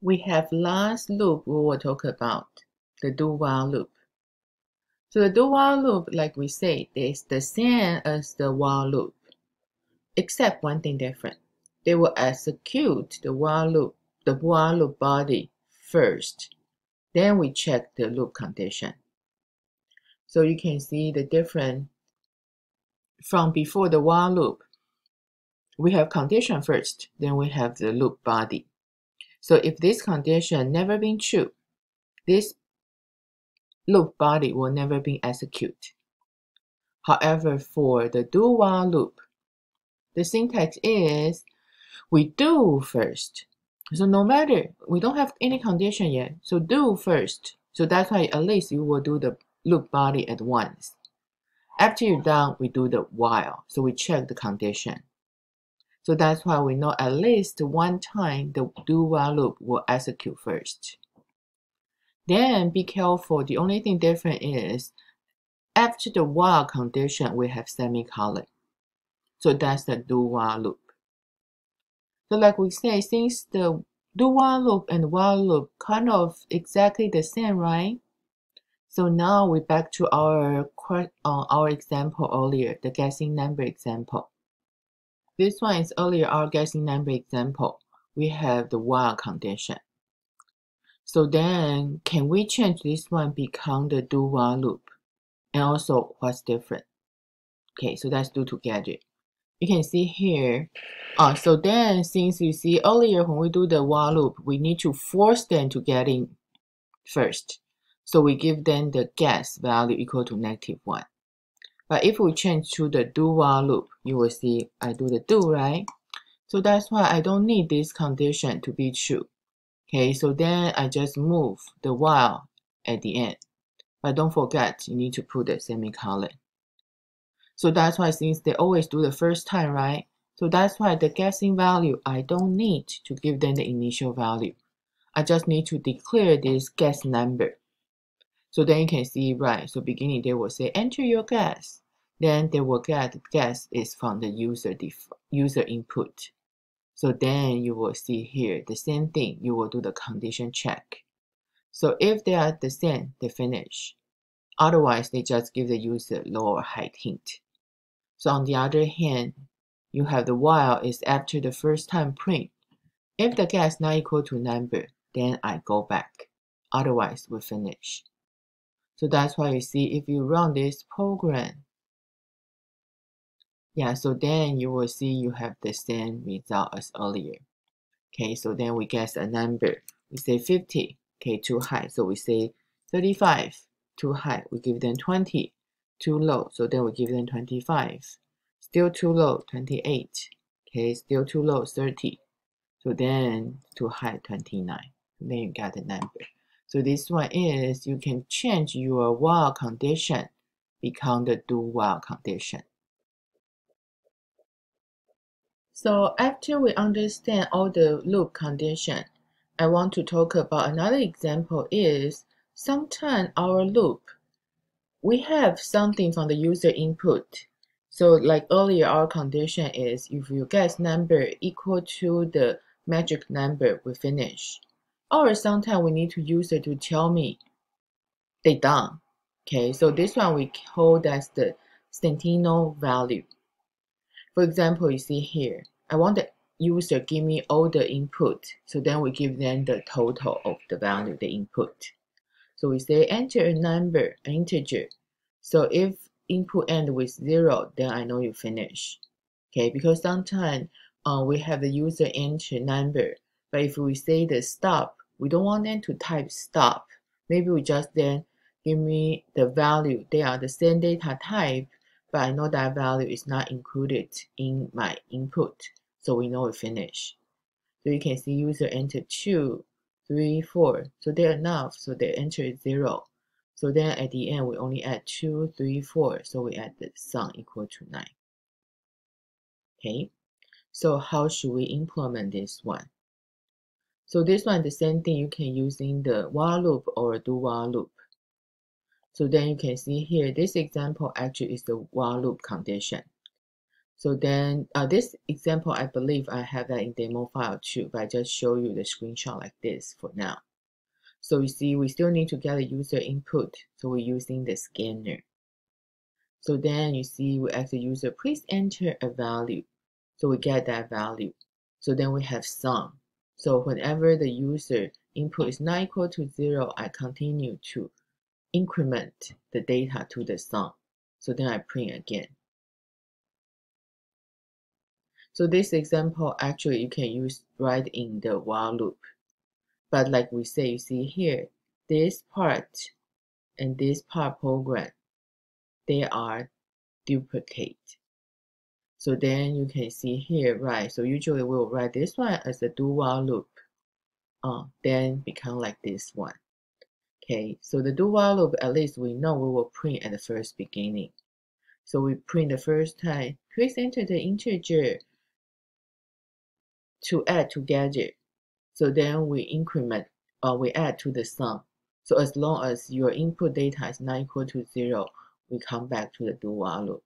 we have last loop we will talk about the do while loop. So the do while loop, like we say, is the same as the while loop, except one thing different. They will execute the while loop, the while loop body first. Then we check the loop condition. So you can see the difference from before the while loop. We have condition first, then we have the loop body. So if this condition never been true, this loop body will never be executed. However, for the do while loop, the syntax is we do first. So no matter, we don't have any condition yet, so do first. So that's why at least you will do the loop body at once. After you're done, we do the while. So we check the condition. So that's why we know at least one time the do while loop will execute first. Then be careful, the only thing different is after the while condition, we have semicolon. So that's the do while loop. So like we say, since the do while loop and while loop kind of exactly the same, right? So now we back to our uh, our example earlier, the guessing number example. This one is earlier our guessing number example. We have the while condition. So then can we change this one become the do while loop? And also what's different? Okay, so let's do together. You can see here. Uh, so then since you see earlier when we do the while loop, we need to force them to get in first. So we give them the guess value equal to negative 1. But if we change to the do while loop, you will see I do the do, right? So that's why I don't need this condition to be true. Okay, so then I just move the while at the end. But don't forget, you need to put the semicolon. So that's why since they always do the first time, right? So that's why the guessing value, I don't need to give them the initial value. I just need to declare this guess number. So then you can see, right, so beginning they will say, enter your guess. Then they will get the guess is from the user, user input. So then you will see here the same thing. You will do the condition check. So if they are the same, they finish. Otherwise, they just give the user lower height hint. So on the other hand, you have the while is after the first time print. If the guess not equal to number, then I go back. Otherwise, we finish. So that's why you see if you run this program, yeah, so then you will see you have the same result as earlier. Okay, so then we guess a number. We say 50, okay, too high. So we say 35, too high. We give them 20, too low. So then we give them 25. Still too low, 28. Okay, still too low, 30. So then too high, 29. Then you got the number. So this one is you can change your while condition become the do while condition. So after we understand all the loop condition, I want to talk about another example is sometimes our loop, we have something from the user input. So like earlier, our condition is if you guess number equal to the magic number, we finish. Or sometimes we need to use it to tell me they done. Okay, so this one we hold as the Sentinel value. For example, you see here, I want the user give me all the input. So then we give them the total of the value, the input. So we say enter a number, an integer. So if input end with zero, then I know you finish. Okay, because sometimes uh, we have the user enter number, but if we say the stop, we don't want them to type stop. Maybe we just then give me the value. They are the same data type, but I know that value is not included in my input. So we know we finish. So you can see user entered 2, 3, 4. So they're enough. So they enter 0. So then at the end, we only add 2, 3, 4. So we add the sum equal to 9. Okay. So how should we implement this one? So this one, the same thing you can use in the while loop or do while loop. So then you can see here, this example actually is the while loop condition. So then uh, this example, I believe I have that in demo file too, but I just show you the screenshot like this for now. So you see, we still need to get a user input. So we're using the scanner. So then you see, we ask the user, please enter a value. So we get that value. So then we have sum. So whenever the user input is not equal to zero, I continue to increment the data to the sum. So then I print again. So this example, actually you can use right in the while loop. But like we say, you see here, this part and this part program, they are duplicate. So then you can see here, right? So usually we'll write this one as a do while loop. Uh, then become like this one. Okay, so the do while loop, at least we know we will print at the first beginning. So we print the first time, please enter the integer to add together. So then we increment or uh, we add to the sum. So as long as your input data is not equal to zero, we come back to the do while loop.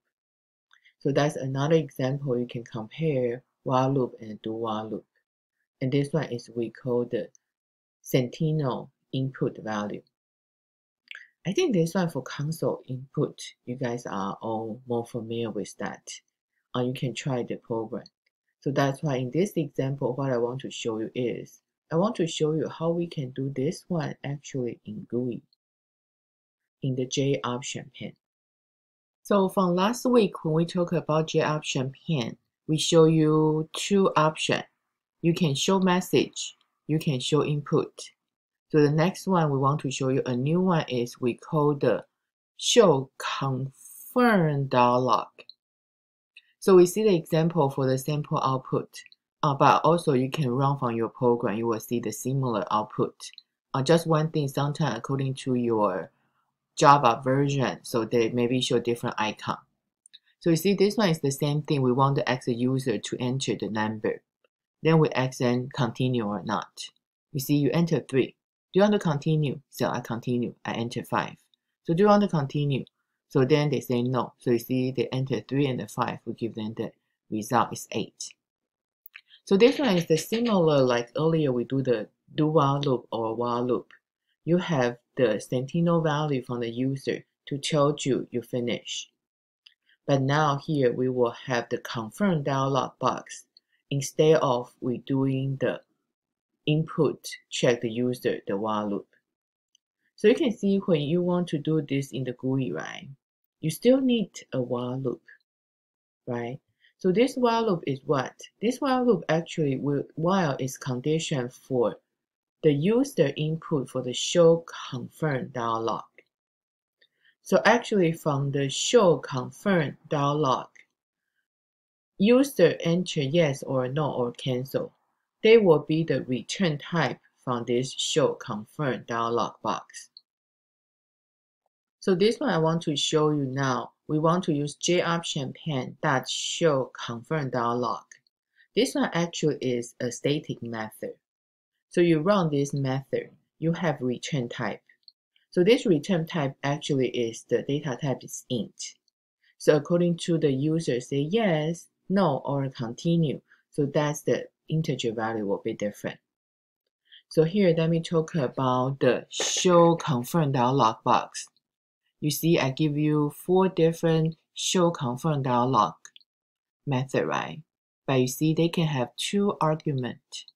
So that's another example you can compare while loop and do while loop. And this one is we call the Sentinel input value. I think this one for console input, you guys are all more familiar with that. Or you can try the program. So that's why in this example, what I want to show you is, I want to show you how we can do this one actually in GUI, in the J option pane. So from last week, when we talk about J option pane, we show you two options. You can show message, you can show input. So the next one we want to show you a new one is we call the show confirm dialog. So we see the example for the sample output, uh, but also you can run from your program, you will see the similar output. Uh, just one thing, sometimes according to your Java version, so they maybe show different icon. So you see this one is the same thing. We want to ask the user to enter the number. Then we ask them continue or not. You see you enter 3. Do you want to continue? So I continue. I enter 5. So do you want to continue? So then they say no. So you see they enter 3 and the 5 We give them the result is 8. So this one is the similar like earlier we do the do while loop or while loop. You have the sentinel value from the user to tell you you finish. But now here we will have the confirm dialog box instead of we doing the input check the user the while loop. So you can see when you want to do this in the GUI, right? you still need a while loop, right? So this while loop is what? This while loop actually will, while is condition for the user input for the show confirm dialog. So actually from the show confirm dialog, user enter yes or no or cancel. They will be the return type from this show confirm dialog box. So this one I want to show you now. We want to use JOption pane that show confirm dialog. This one actually is a static method. So you run this method, you have return type. So this return type actually is the data type is int. So according to the user say yes, no, or continue. So that's the integer value will be different. So here, let me talk about the show confirm dialog box. You see, I give you four different show confirm dialog method, right? But you see, they can have two argument,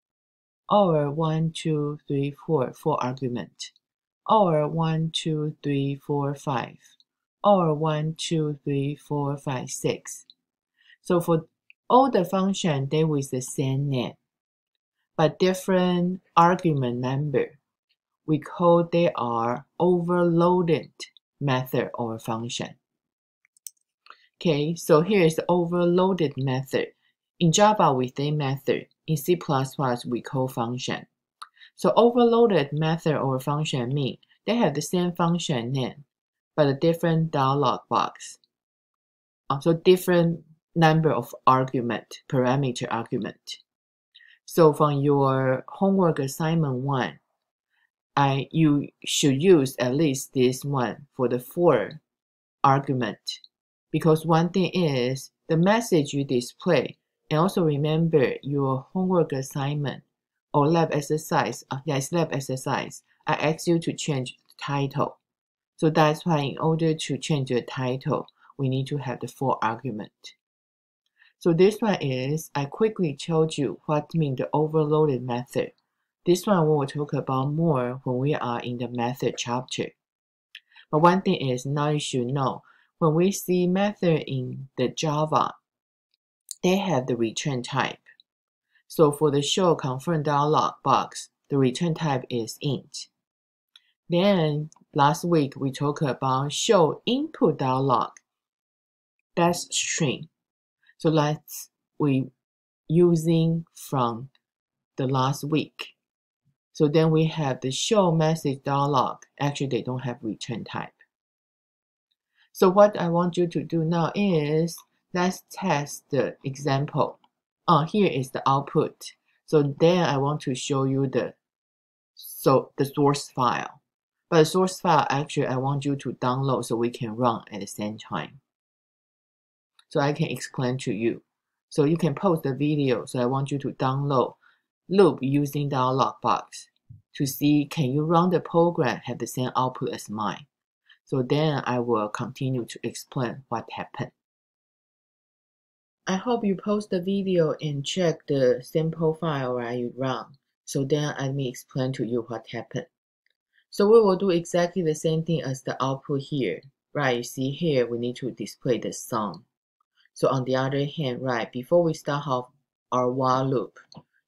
or one, two, three, four, four argument, or one, two, three, four, five, or one, two, three, four, five, six. So for all the function, they with the same name, but different argument number. We call they are overloaded method or function. Okay, so here is the overloaded method. In Java, we say method. In C++, we call function. So overloaded method or function mean they have the same function name, but a different dialog box. Uh, so different number of argument, parameter argument. So from your homework assignment one, I you should use at least this one for the four argument because one thing is the message you display, and also remember your homework assignment or lab exercise. Uh, yes, lab exercise. I ask you to change the title. So that's why in order to change the title, we need to have the full argument. So this one is, I quickly told you what mean the overloaded method. This one we will talk about more when we are in the method chapter. But one thing is now you should know, when we see method in the Java, they have the return type. So for the show confirm dialog box, the return type is int. Then last week we talked about show input dialog. That's string. So let's we using from the last week. So then we have the show message dialog. Actually, they don't have return type. So what I want you to do now is let's test the example. Uh, here is the output. So then I want to show you the so the source file. But the source file actually I want you to download so we can run at the same time. So I can explain to you. So you can post the video. So I want you to download loop using dialog box to see can you run the program have the same output as mine. So then I will continue to explain what happened. I hope you post the video and check the sample file you run. So then let me explain to you what happened. So we will do exactly the same thing as the output here. Right, you see here we need to display the sum. So on the other hand, right, before we start off our while loop,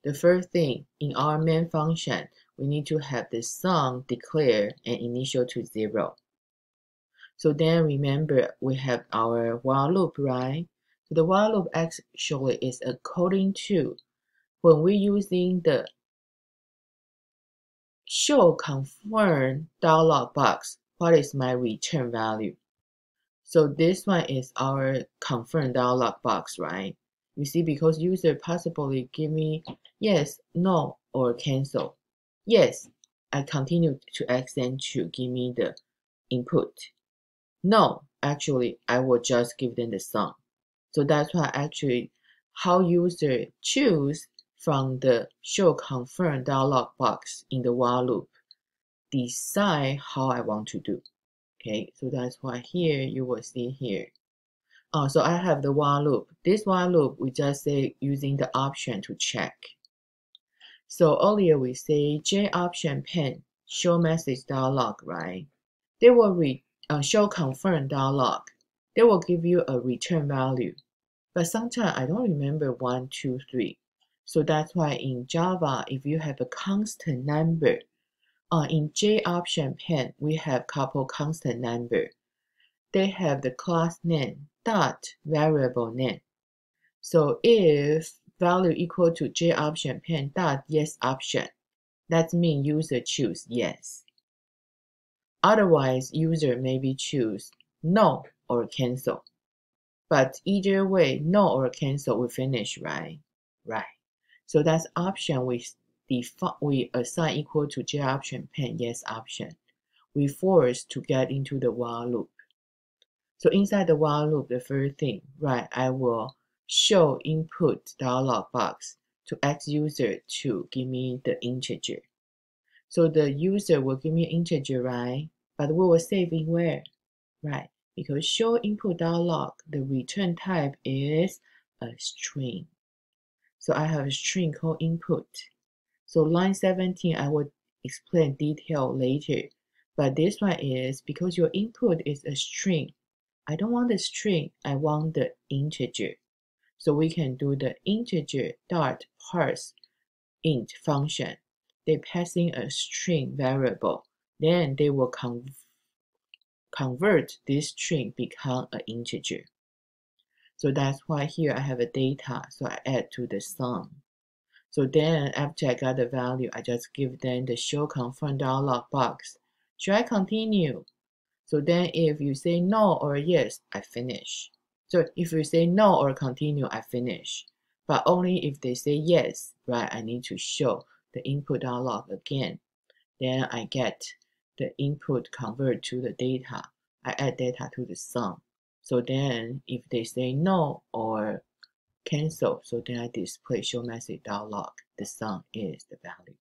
the first thing in our main function, we need to have the sum declared and initial to zero. So then remember we have our while loop, right? So the while loop actually is according to when we're using the show confirm dialog box, what is my return value? So this one is our confirm dialog box, right? You see, because user possibly give me yes, no, or cancel. Yes, I continue to them to give me the input. No, actually, I will just give them the sum. So that's why actually how user choose from the show confirm dialog box in the while loop decide how I want to do. Okay, so that's why here you will see here. Oh, so I have the while loop. This while loop, we just say using the option to check. So earlier we say J option pane show message dialog, right? They will read uh, show confirm dialog, they will give you a return value. But sometimes I don't remember one, two, three. So that's why in Java, if you have a constant number, uh, in J option pane, we have couple constant number. They have the class name dot variable name. So if value equal to J option pane dot yes option, that means user choose yes. Otherwise, user maybe choose no or cancel. But either way, no or cancel we finish, right? Right. So that's option we define we assign equal to J option pane yes option. We force to get into the while loop. So inside the while loop, the first thing, right, I will show input dialog box to ask user to give me the integer. So the user will give me integer, right? But we will save in where? Right, because show input dialog, the return type is a string. So I have a string called input. So line 17, I will explain detail later. But this one is because your input is a string. I don't want the string, I want the integer. So we can do the integer dot parse int function they passing a string variable. Then they will con convert this string become an integer. So that's why here I have a data, so I add to the sum. So then after I got the value, I just give them the show confirm dialog box. Should I continue? So then if you say no or yes, I finish. So if you say no or continue, I finish. But only if they say yes, right, I need to show the input dialog again. Then I get the input convert to the data. I add data to the sum. So then if they say no or cancel, so then I display show message dialog. The sum is the value.